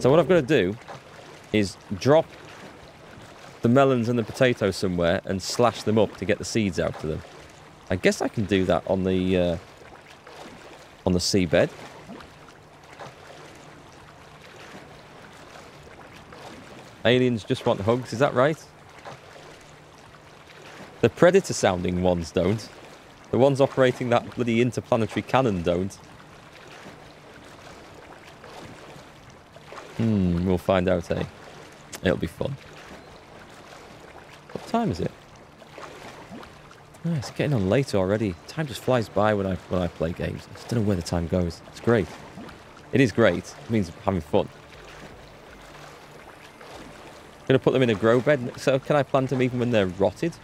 So what I've got to do is drop the melons and the potatoes somewhere and slash them up to get the seeds out of them. I guess I can do that on the uh, on the seabed. Aliens just want hugs, is that right? The predator sounding ones don't. The ones operating that bloody interplanetary cannon don't. Hmm, we'll find out, eh? It'll be fun. What time is it? Oh, it's getting on late already. Time just flies by when I when I play games. I just don't know where the time goes. It's great. It is great. It means having fun. Gonna put them in a grow bed. So can I plant them even when they're rotted?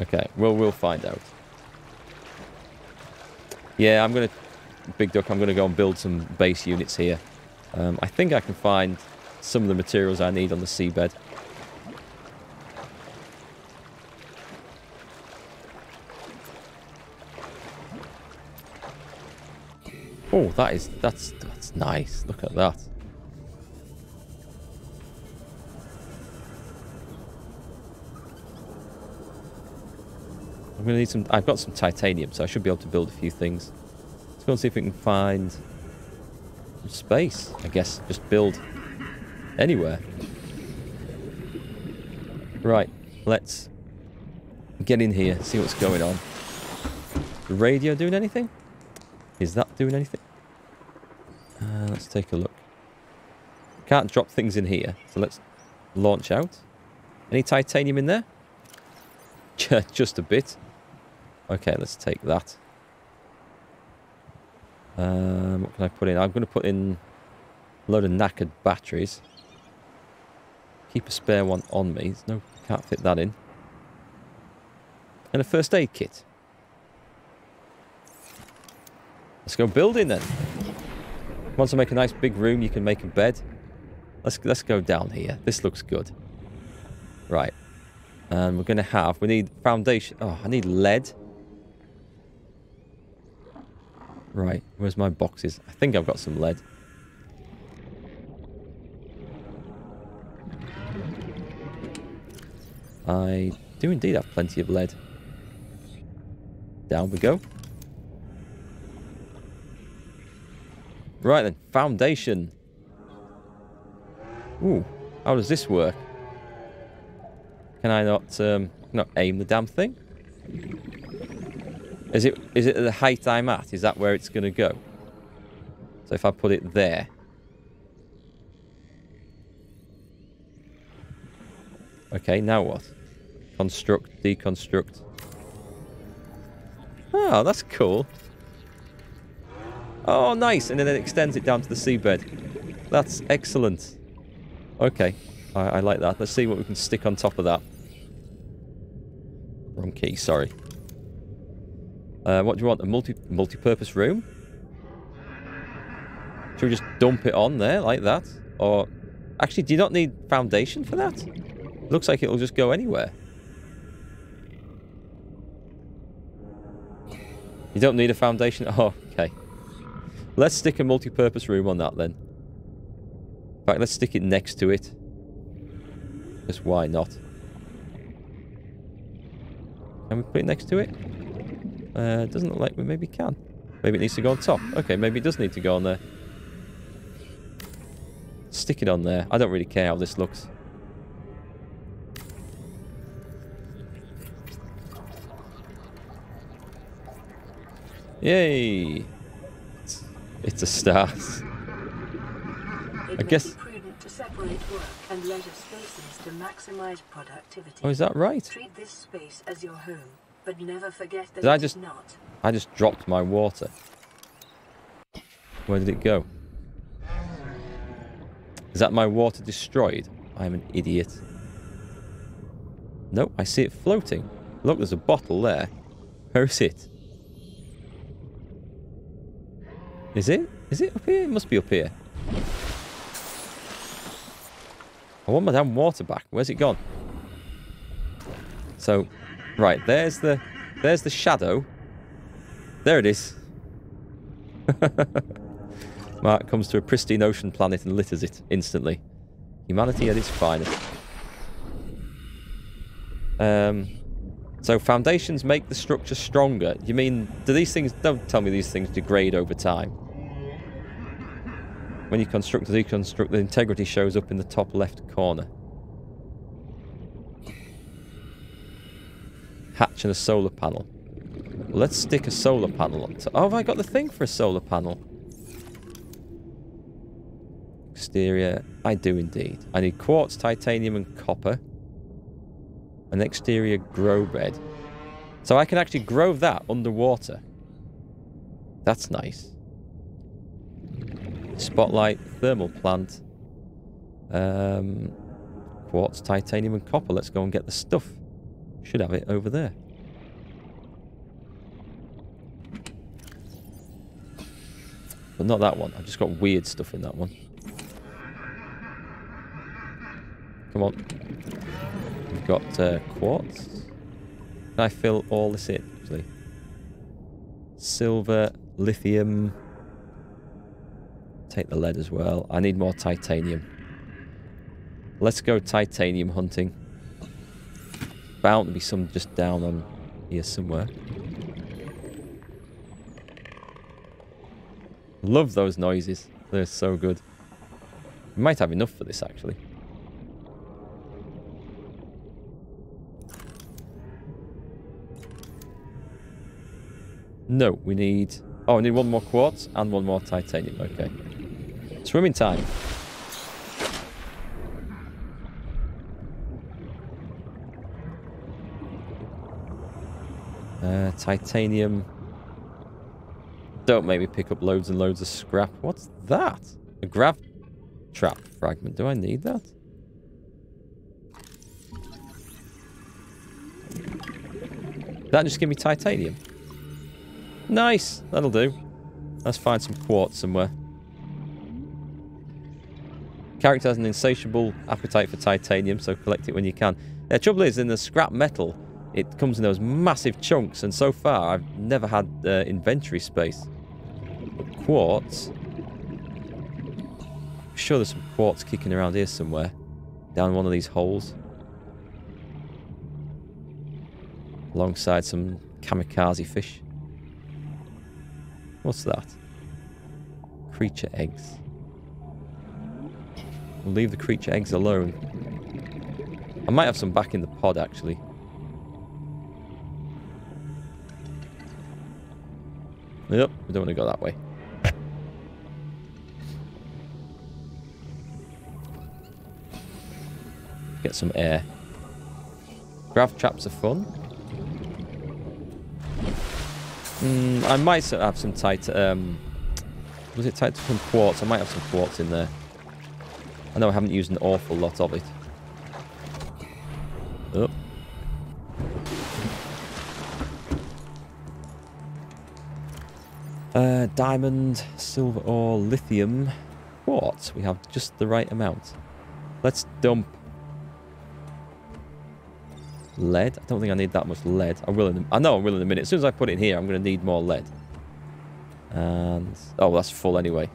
Okay, well we'll find out. Yeah, I'm gonna Big Duck. I'm gonna go and build some base units here. Um, I think I can find some of the materials I need on the seabed. Oh, that is that's that's nice. Look at that. I'm gonna need some. I've got some titanium, so I should be able to build a few things. Let's go and see if we can find space. I guess just build anywhere. Right, let's get in here, see what's going on. The radio doing anything? Is that doing anything? Uh, let's take a look. Can't drop things in here, so let's launch out. Any titanium in there? Just a bit. Okay, let's take that. Um, what can I put in? I'm going to put in a load of knackered batteries. Keep a spare one on me. There's no, can't fit that in. And a first aid kit. Let's go building then. Want to make a nice big room, you can make a bed. Let's let's go down here. This looks good. Right. And we're going to have, we need foundation. Oh, I need lead. Right, where's my boxes? I think I've got some lead. I do indeed have plenty of lead. Down we go. Right then, foundation. Ooh, how does this work? Can I not um, not aim the damn thing? Is it is it the height I'm at? Is that where it's going to go? So if I put it there. Okay, now what? Construct, deconstruct. Oh, that's cool. Oh, nice. And then it extends it down to the seabed. That's excellent. Okay, I, I like that. Let's see what we can stick on top of that. Wrong key, sorry. Uh, what do you want? A multi multi-purpose room? Should we just dump it on there like that? Or actually, do you not need foundation for that? Looks like it'll just go anywhere. You don't need a foundation? Oh, okay. Let's stick a multi-purpose room on that then. In fact, let's stick it next to it. Just why not? Can we put it next to it? Uh, doesn't look like we maybe can. Maybe it needs to go on top. Okay, maybe it does need to go on there. Stick it on there. I don't really care how this looks. Yay! It's, it's a start. I guess- be to separate work and leisure spaces to maximize productivity. Oh, is that right? Treat this space as your home, but never forget that Did I just- not. I just dropped my water. Where did it go? Is that my water destroyed? I'm an idiot. No, I see it floating. Look, there's a bottle there. Where is it? Is it? Is it up here? It must be up here. I want my damn water back. Where's it gone? So, right, there's the there's the shadow. There it is. Mark comes to a pristine ocean planet and litters it instantly. Humanity at its finest. Um, so foundations make the structure stronger. You mean, do these things, don't tell me these things degrade over time. When you construct or deconstruct, the integrity shows up in the top left corner. Hatch and a solar panel. Let's stick a solar panel on top. Oh, have I got the thing for a solar panel? Exterior. I do indeed. I need quartz, titanium, and copper. An exterior grow bed. So I can actually grow that underwater. That's nice. Spotlight, thermal plant. Um, quartz, titanium, and copper. Let's go and get the stuff. Should have it over there. But not that one. I've just got weird stuff in that one. Come on. We've got uh, quartz. Can I fill all this in, actually? Silver, lithium. Take the lead as well. I need more titanium. Let's go titanium hunting. Bound to be some just down on here somewhere. Love those noises. They're so good. We might have enough for this, actually. No, we need... Oh, we need one more quartz and one more titanium. Okay. Swimming time. Uh, titanium. Don't make me pick up loads and loads of scrap. What's that? A grav trap fragment. Do I need that? That just give me titanium. Nice. That'll do. Let's find some quartz somewhere. Character has an insatiable appetite for titanium, so collect it when you can. The trouble is, in the scrap metal, it comes in those massive chunks, and so far I've never had uh, inventory space. Quartz... I'm sure there's some quartz kicking around here somewhere. Down one of these holes. Alongside some kamikaze fish. What's that? Creature eggs. We'll leave the creature eggs alone. I might have some back in the pod, actually. Yep, we don't want to go that way. Get some air. Grav traps are fun. Mm, I might have some tight... Um, was it tight some quartz? I might have some quartz in there. I know I haven't used an awful lot of it. Diamond, silver ore, lithium, quartz. We have just the right amount. Let's dump lead. I don't think I need that much lead. I will. In, I know I will in a minute. As soon as I put it in here, I'm going to need more lead. And oh, that's full anyway.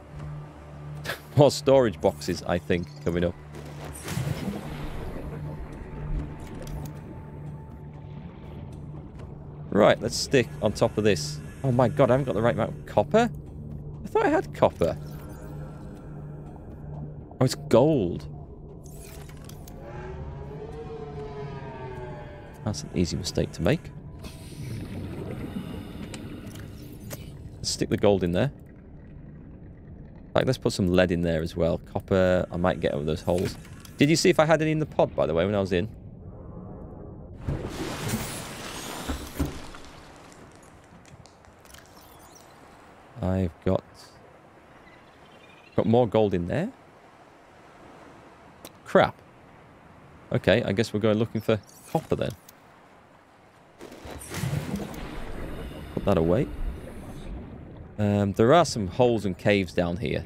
more storage boxes, I think, coming up. Right, let's stick on top of this. Oh my god, I haven't got the right amount of copper. I thought I had copper. Oh, it's gold. That's an easy mistake to make. Let's stick the gold in there. Like, let's put some lead in there as well. Copper, I might get over those holes. Did you see if I had any in the pod, by the way, when I was in? I've got... Got more gold in there? Crap. Okay, I guess we're going looking for copper then. Put that away. Um, there are some holes and caves down here.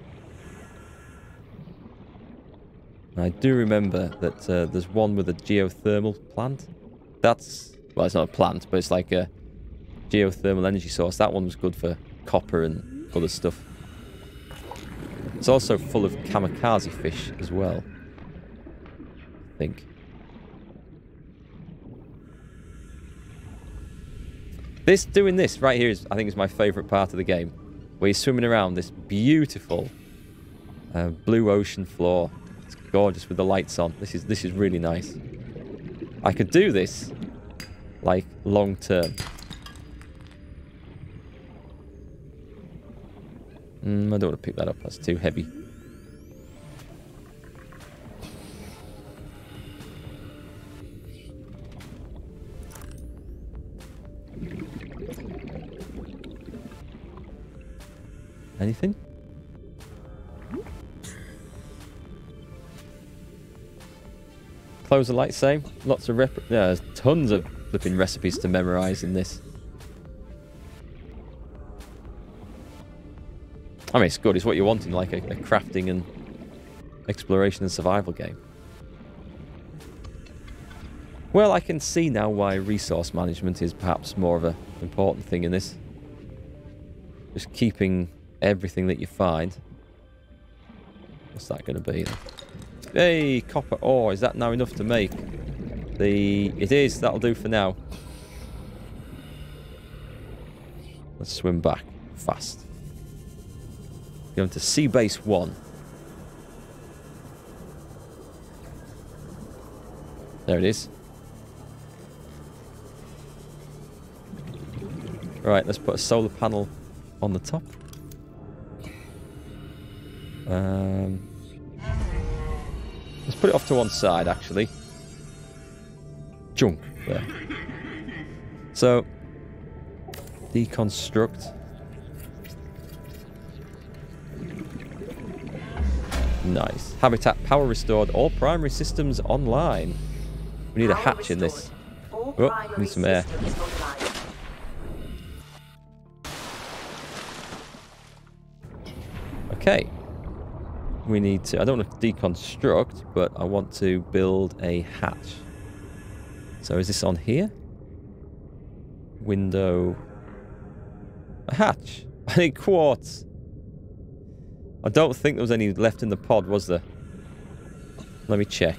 I do remember that uh, there's one with a geothermal plant. That's, well, it's not a plant, but it's like a geothermal energy source. That one was good for copper and other stuff. It's also full of kamikaze fish as well. I think. This doing this right here is I think is my favourite part of the game. Where you're swimming around this beautiful uh, blue ocean floor. It's gorgeous with the lights on. This is this is really nice. I could do this like long term. Mm, I don't want to pick that up. That's too heavy. Anything? Close the light, same. Lots of rep. Yeah, there's tons of flipping recipes to memorize in this. I mean, it's good. It's what you're wanting, like a, a crafting and exploration and survival game. Well, I can see now why resource management is perhaps more of an important thing in this. Just keeping everything that you find. What's that going to be? Hey, copper ore. Is that now enough to make? The It is. That'll do for now. Let's swim back fast. Going to sea base 1. There it is. Right, let's put a solar panel on the top. Um, let's put it off to one side, actually. Junk. There. So, deconstruct. Nice. Habitat power restored. All primary systems online. We need a hatch in this. Oh, need some air. Okay. We need to... I don't want to deconstruct, but I want to build a hatch. So is this on here? Window... A hatch. I need quartz. I don't think there was any left in the pod, was there? Let me check.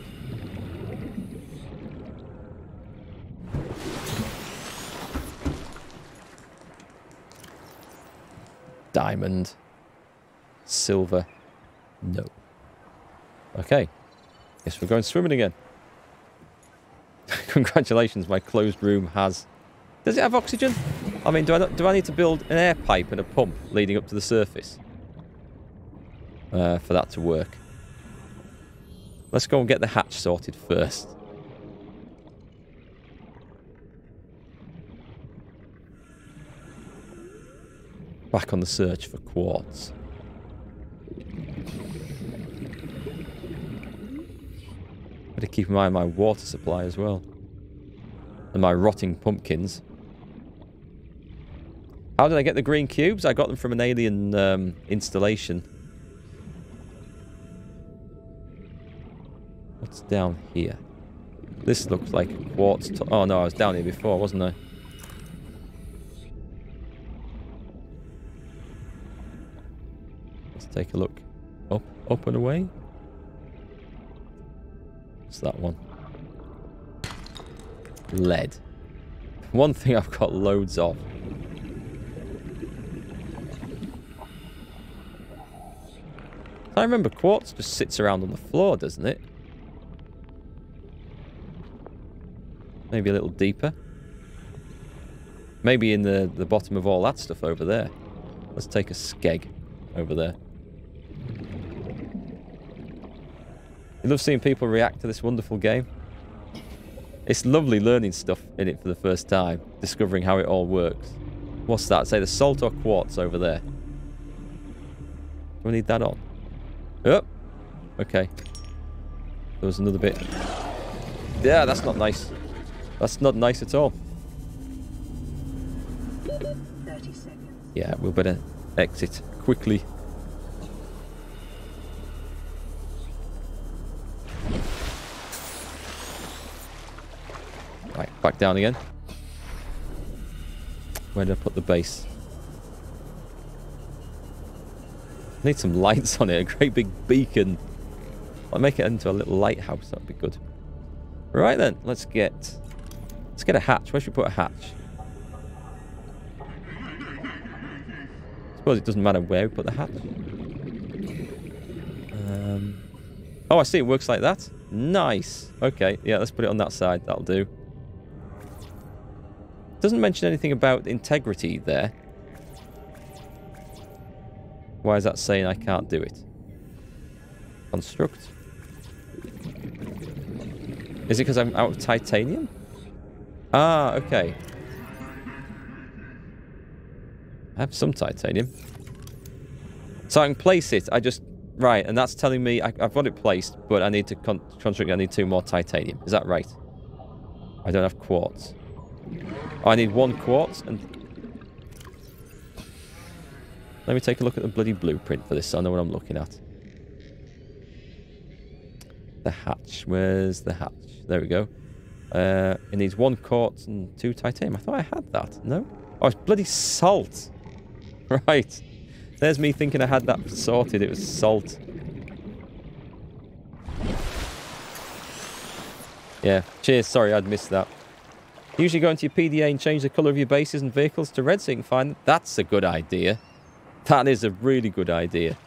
Diamond. Silver. No. Okay. Guess we're going swimming again. Congratulations, my closed room has... Does it have oxygen? I mean, do I, do I need to build an air pipe and a pump leading up to the surface? Uh, for that to work. Let's go and get the hatch sorted first. Back on the search for quartz. Better keep an eye on my water supply as well. And my rotting pumpkins. How did I get the green cubes? I got them from an alien um, installation. What's down here? This looks like quartz. oh no, I was down here before, wasn't I? Let's take a look. Up, up and away. What's that one? Lead. One thing I've got loads of. I remember quartz just sits around on the floor, doesn't it? Maybe a little deeper. Maybe in the, the bottom of all that stuff over there. Let's take a skeg over there. You love seeing people react to this wonderful game. It's lovely learning stuff in it for the first time, discovering how it all works. What's that? Say the salt or quartz over there. Do we need that on? Oh, okay. There was another bit. Yeah, that's not nice. That's not nice at all. 30 seconds. Yeah, we'll better exit quickly. Right, back down again. Where did I put the base? Need some lights on it. A great big beacon. I'll make it into a little lighthouse. That'd be good. Right then, let's get let's get a hatch. Where should we put a hatch? I Suppose it doesn't matter where we put the hatch. Um, oh, I see. It works like that. Nice. Okay. Yeah, let's put it on that side. That'll do. Doesn't mention anything about integrity there. Why is that saying I can't do it? Construct. Is it because I'm out of titanium? Ah, okay. I have some titanium. So I can place it. I just... Right, and that's telling me I, have got it placed, but I need to con construct... I need two more titanium. Is that right? I don't have quartz. Oh, I need one quartz and... Let me take a look at the bloody blueprint for this so I know what I'm looking at. The hatch. Where's the hatch? There we go. Uh, it needs one quartz and two titanium. I thought I had that. No? Oh, it's bloody salt. Right. There's me thinking I had that sorted. It was salt. Yeah. Cheers. Sorry, I'd missed that. Usually go into your PDA and change the colour of your bases and vehicles to red so you can find them. That's a good idea. That is a really good idea.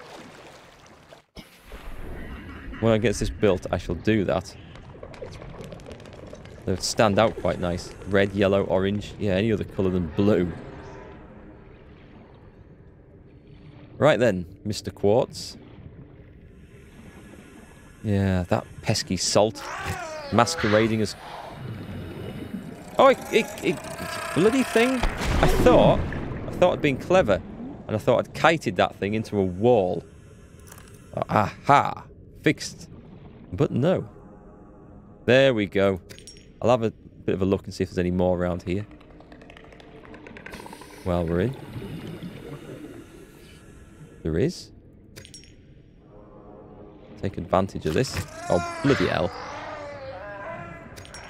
When I get this built, I shall do that. They stand out quite nice. Red, yellow, orange. Yeah, any other colour than blue. Right then, Mr. Quartz. Yeah, that pesky salt masquerading as... Oh, it, it, it, bloody thing. I thought, I thought I'd been clever. And I thought I'd kited that thing into a wall. Aha! Fixed. But no. There we go. I'll have a bit of a look and see if there's any more around here. While we're in. There is. Take advantage of this. Oh, bloody hell.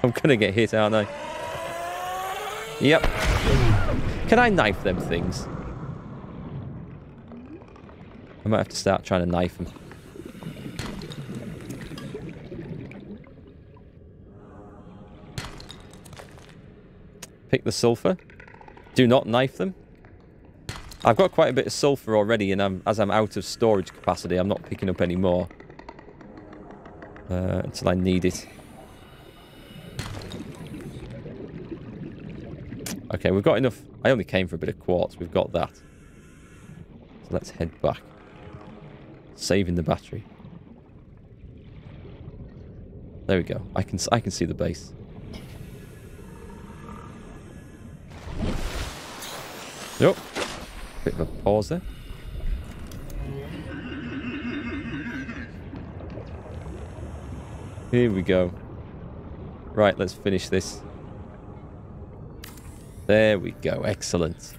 I'm going to get hit, aren't I? Yep. Can I knife them things? I might have to start trying to knife them. Pick the sulfur. Do not knife them. I've got quite a bit of sulfur already, and I'm, as I'm out of storage capacity, I'm not picking up any more. Uh, until I need it. Okay, we've got enough. I only came for a bit of quartz. We've got that. So let's head back. Saving the battery. There we go. I can I can see the base. Yep. Bit of a pause there. Here we go. Right, let's finish this. There we go. Excellent.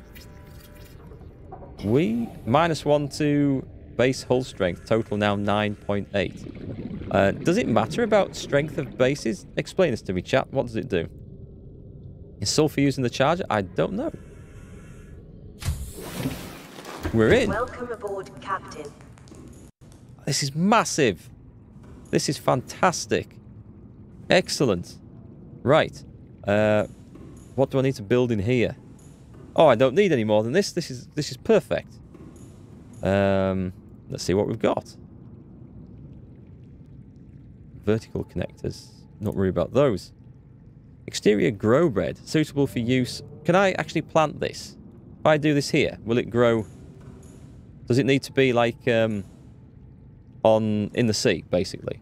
We minus one to base hull strength. Total now 9.8. Uh, does it matter about strength of bases? Explain this to me, chat. What does it do? Is sulfur using the charger? I don't know. We're in. Welcome aboard, Captain. This is massive. This is fantastic. Excellent. Right. Uh, what do I need to build in here? Oh, I don't need any more than this. This is this is perfect. Um, let's see what we've got. Vertical connectors. Not worry about those. Exterior grow bed. Suitable for use. Can I actually plant this? If I do this here, will it grow does it need to be like um, on in the sea, basically?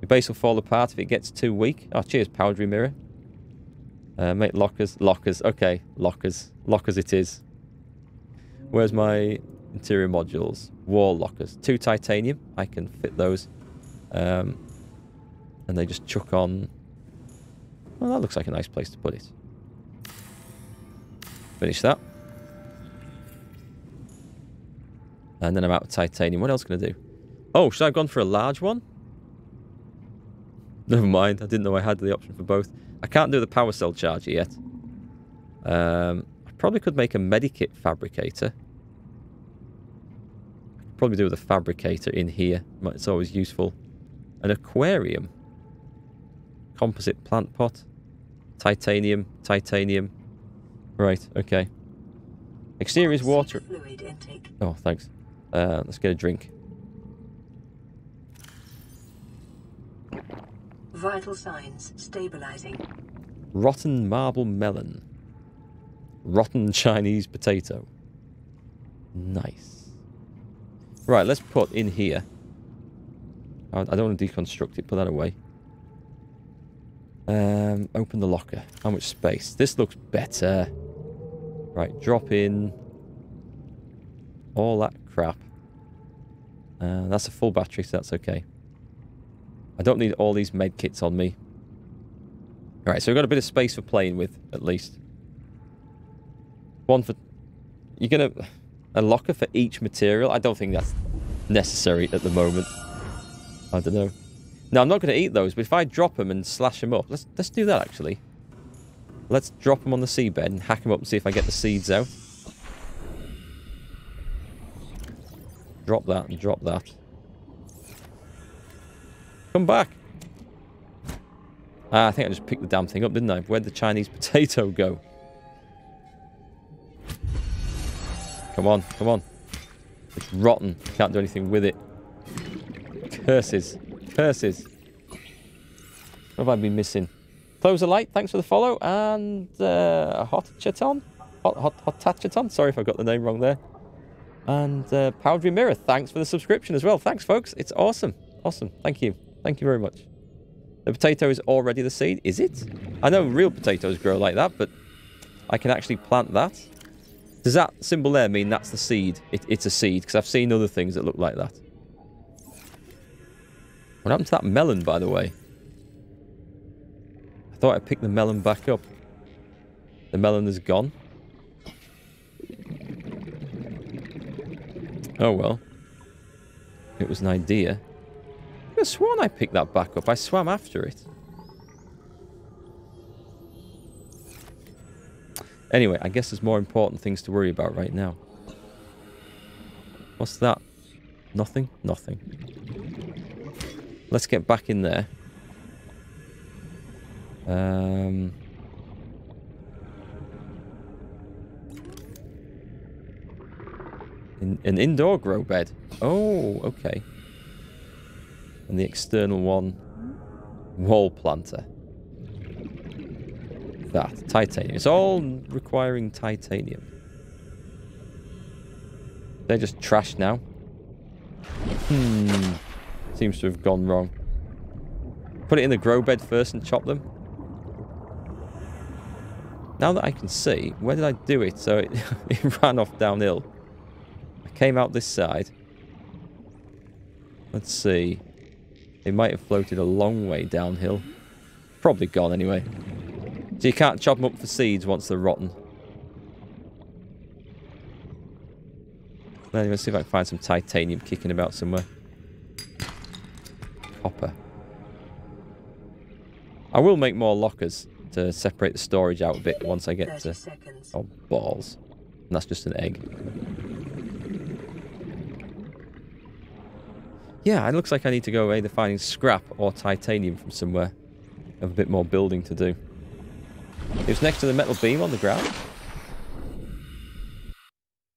Your base will fall apart if it gets too weak. Oh, cheers, powdery mirror. Uh, make lockers. Lockers. Okay, lockers. Lockers it is. Where's my interior modules? Wall lockers. Two titanium. I can fit those. Um, and they just chuck on... Well, that looks like a nice place to put it. Finish that. And then I'm out of titanium. What else can I do? Oh, should I have gone for a large one? Never mind. I didn't know I had the option for both. I can't do the power cell charger yet. Um, I probably could make a medikit fabricator. Probably do with a fabricator in here. It's always useful. An aquarium. Composite plant pot. Titanium. Titanium. Right, okay. Exterior is water. Fluid intake. Oh, thanks. Uh, let's get a drink. Vital signs stabilizing. Rotten marble melon. Rotten Chinese potato. Nice. Right, let's put in here. I don't want to deconstruct it. Put that away. Um, open the locker. How much space? This looks better. Right, drop in all that crap. Uh, that's a full battery, so that's okay. I don't need all these med kits on me. Alright, so we've got a bit of space for playing with, at least. One for... You're going to... A locker for each material? I don't think that's necessary at the moment. I don't know. Now, I'm not going to eat those, but if I drop them and slash them up... Let's, let's do that, actually. Let's drop them on the seabed and hack them up and see if I get the seeds out. Drop that and drop that. Come back. Ah, I think I just picked the damn thing up, didn't I? Where'd the Chinese potato go? Come on, come on. It's rotten. Can't do anything with it. Curses. Curses. What have I been missing? Close the light, thanks for the follow. And uh, Hot Chaton? Hot, hot, hot Tachaton? Sorry if I got the name wrong there. And uh, Mirror, thanks for the subscription as well. Thanks, folks. It's awesome. Awesome. Thank you. Thank you very much. The potato is already the seed, is it? I know real potatoes grow like that, but I can actually plant that. Does that symbol there mean that's the seed? It, it's a seed, because I've seen other things that look like that. What happened to that melon, by the way? I thought I picked the melon back up. The melon is gone. Oh well. It was an idea. I sworn I picked that back up. I swam after it. Anyway, I guess there's more important things to worry about right now. What's that? Nothing? Nothing. Let's get back in there. Um... In, an indoor grow bed. Oh, okay. And the external one, wall planter. That, titanium. It's all requiring titanium. They're just trash now. Hmm. Seems to have gone wrong. Put it in the grow bed first and chop them. Now that I can see, where did I do it? So it, it ran off downhill. Came out this side. Let's see. It might have floated a long way downhill. Probably gone anyway. So you can't chop them up for seeds once they're rotten. Anyway, let's see if I can find some titanium kicking about somewhere. Copper. I will make more lockers to separate the storage out a bit once I get 30 to... Oh, balls. And that's just an egg. Yeah, it looks like I need to go either finding scrap or titanium from somewhere. I have a bit more building to do. It was next to the metal beam on the ground.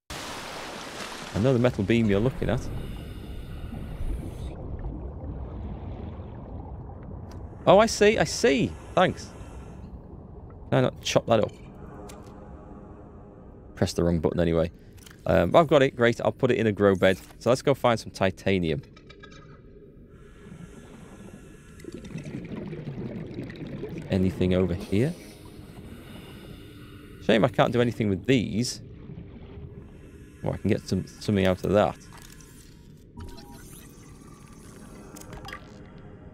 I know the metal beam you're looking at. Oh, I see, I see. Thanks. Can I not chop that up? Pressed the wrong button anyway. Um, I've got it, great. I'll put it in a grow bed. So let's go find some titanium. Anything over here? Shame I can't do anything with these. Or I can get some something out of that.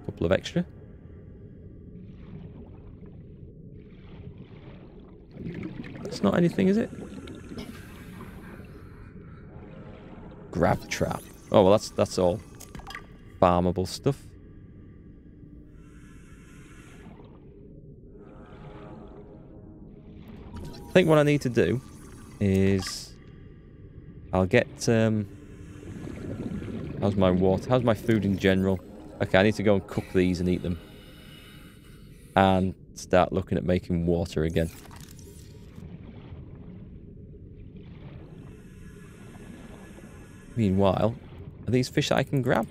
Couple of extra. It's not anything, is it? Grav trap. Oh well, that's that's all farmable stuff. Think what I need to do is I'll get um, How's my water? How's my food in general? Okay, I need to go and cook these and eat them. And start looking at making water again. Meanwhile, are these fish I can grab?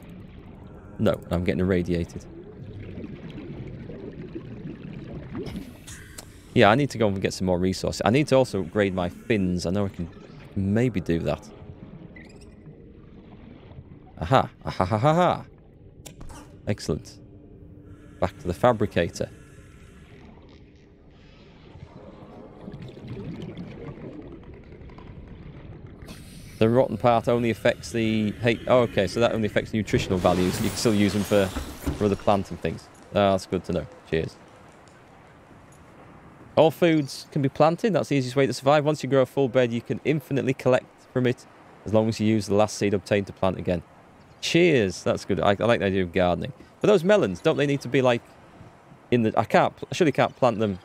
No, I'm getting irradiated. Yeah, I need to go and get some more resources. I need to also upgrade my fins. I know I can maybe do that. Aha. Aha ha ha ha. Excellent. Back to the fabricator. The rotten part only affects the... Hey, oh, okay, so that only affects nutritional values. You can still use them for, for other planting things. Oh, that's good to know. Cheers. All foods can be planted. That's the easiest way to survive. Once you grow a full bed, you can infinitely collect from it as long as you use the last seed obtained to plant again. Cheers. That's good. I, I like the idea of gardening. But those melons, don't they need to be like in the... I can't... I surely can't plant them...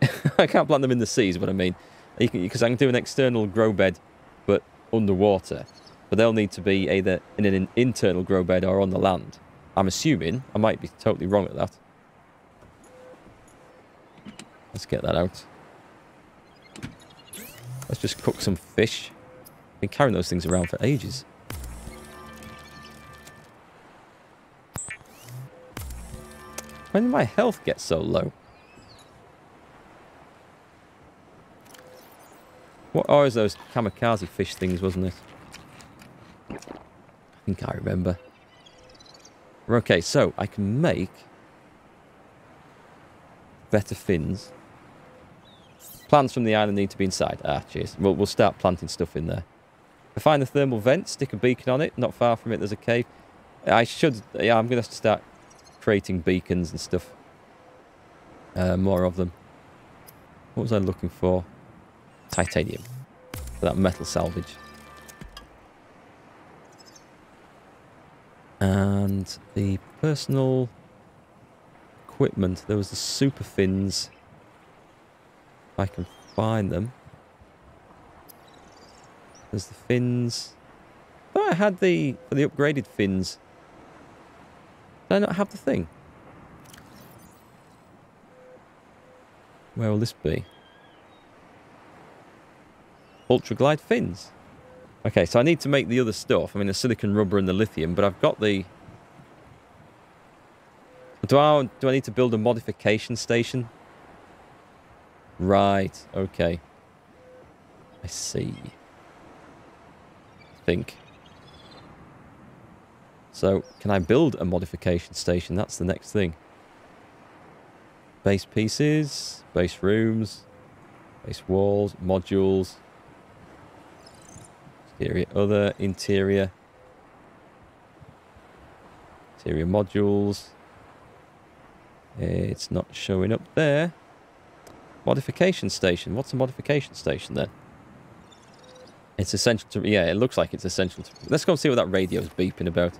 I can't plant them in the sea is what I mean. Because I can do an external grow bed, but underwater. But they'll need to be either in an internal grow bed or on the land. I'm assuming. I might be totally wrong at that. Let's get that out. Let's just cook some fish. I've Been carrying those things around for ages. When did my health get so low? What are those kamikaze fish things, wasn't it? I think I remember. Okay, so I can make better fins. Plants from the island need to be inside. Ah, cheers. We'll, we'll start planting stuff in there. I find the thermal vent, stick a beacon on it. Not far from it, there's a cave. I should... Yeah, I'm going to have to start creating beacons and stuff. Uh, more of them. What was I looking for? Titanium. For that metal salvage. And the personal equipment. There was the super fins. If I can find them. There's the fins. Oh, I had the the upgraded fins. Did I not have the thing? Where will this be? Ultra glide fins. Okay, so I need to make the other stuff. I mean, the silicon rubber and the lithium, but I've got the... Do I, do I need to build a modification station? Right, okay. I see. I think. So, can I build a modification station? That's the next thing. Base pieces, base rooms, base walls, modules. Exterior, other, interior. Interior modules. It's not showing up there. Modification station. What's a modification station then? It's essential to... Yeah, it looks like it's essential to... Let's go and see what that radio is beeping about.